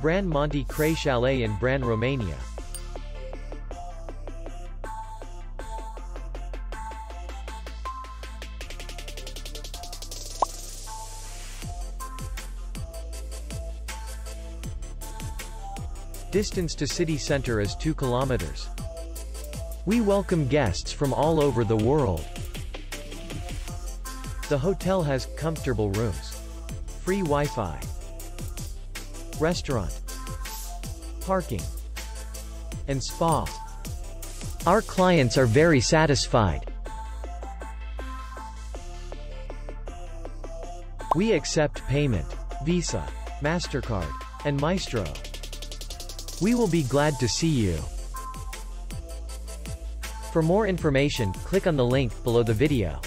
Bran Monte Crai Chalet in Bran, Romania. Distance to city center is 2 kilometers. We welcome guests from all over the world. The hotel has comfortable rooms, free Wi-Fi, restaurant, parking, and spa. Our clients are very satisfied. We accept payment, Visa, MasterCard, and Maestro. We will be glad to see you. For more information, click on the link below the video.